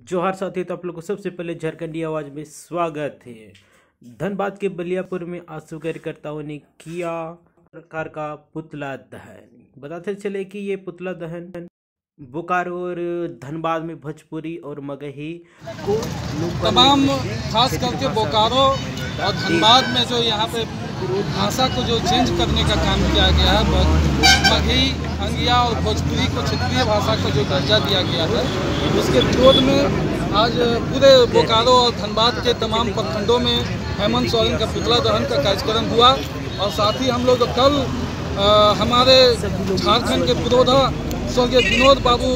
जोहार साथी तो आप लोग को सबसे पहले झारखंडी आवाज़ में स्वागत है। धनबाद के बलियापुर में आँसू कार्यकर्ताओं ने किया प्रकार का पुतला दहन। बताते चले कि ये पुतला दहन बोकारो और धनबाद में भोजपुरी और मगही को तमाम खास करके बोकारो और धनबाद में जो यहाँ पे भाषा को जो चेंज करने का काम किया गया है मगही अंगिया और भोजपुरी को क्षेत्रीय भाषा को जो दर्जा दिया गया है उसके विरोध में आज पूरे बोकारो और धनबाद के तमाम प्रखंडों में हेमंत सोरेन का पुतला दहन का कार्यक्रम हुआ और साथ ही हम लोग कल अ, हमारे झारखंड के पुरोधा स्वर्गीय विनोद बाबू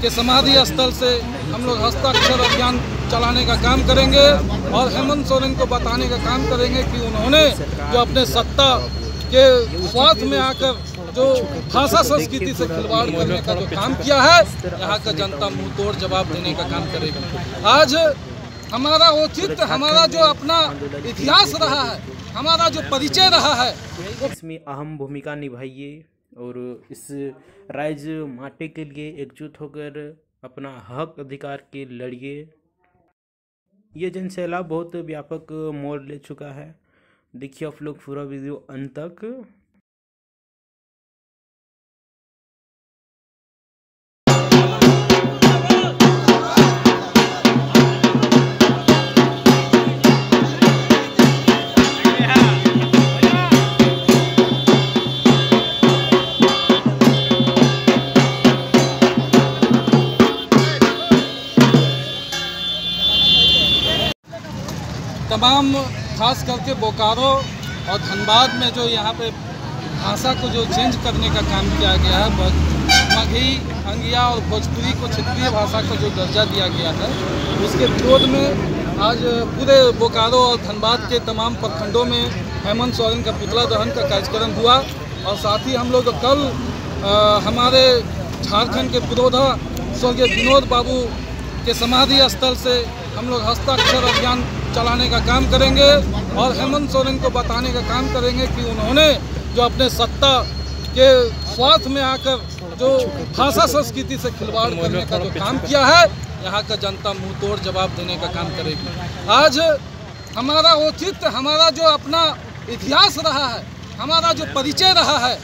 के समाधि स्थल से हम लोग हस्ताक्षर अभियान चलाने का काम करेंगे और हेमंत सोरेन को बताने का काम करेंगे कि उन्होंने जो अपने सत्ता के स्वार्थ में आकर जो भाषा संस्कृति से खिलवाड़ करने का जो काम किया है, यहाँ का जनता मुँह तोड़ जवाब देने का काम करेगी। आज हमारा औचित्य हमारा जो अपना इतिहास रहा है, हमारा जो परिचय रहा है इसमें अहम भूमिका निभाइए। और इस राइज माटे के लिए एकजुट होकर अपना हक अधिकार के लड़िए। यह जनसैलाब बहुत व्यापक मोड़ ले चुका है। देखिए आप लोग पूरा वीडियो अंत तक। तमाम खास करके बोकारो और धनबाद में जो यहाँ पे भाषा को जो चेंज करने का काम किया गया है मगही अंगिया और भोजपुरी को क्षेत्रीय भाषा का जो दर्जा दिया गया है उसके विरोध में आज पूरे बोकारो और धनबाद के तमाम प्रखंडों में हेमंत सोरेन का पुतला दहन का कार्यक्रम हुआ और साथ ही हम लोग कल अ, हमारे झारखंड के पुरोधा स्वर्गीय विनोद बाबू के समाधि स्थल से हम लोग हस्ताक्षर अभियान चलाने का काम करेंगे और हेमंत सोरेन को बताने का काम करेंगे कि उन्होंने जो अपने सत्ता के स्वार्थ में आकर जो भाषा संस्कृति से खिलवाड़ करने का जो काम किया है, यहाँ का जनता मुँह तोड़ जवाब देने का काम करेगी। आज हमारा औचित्य हमारा जो अपना इतिहास रहा है, हमारा जो परिचय रहा है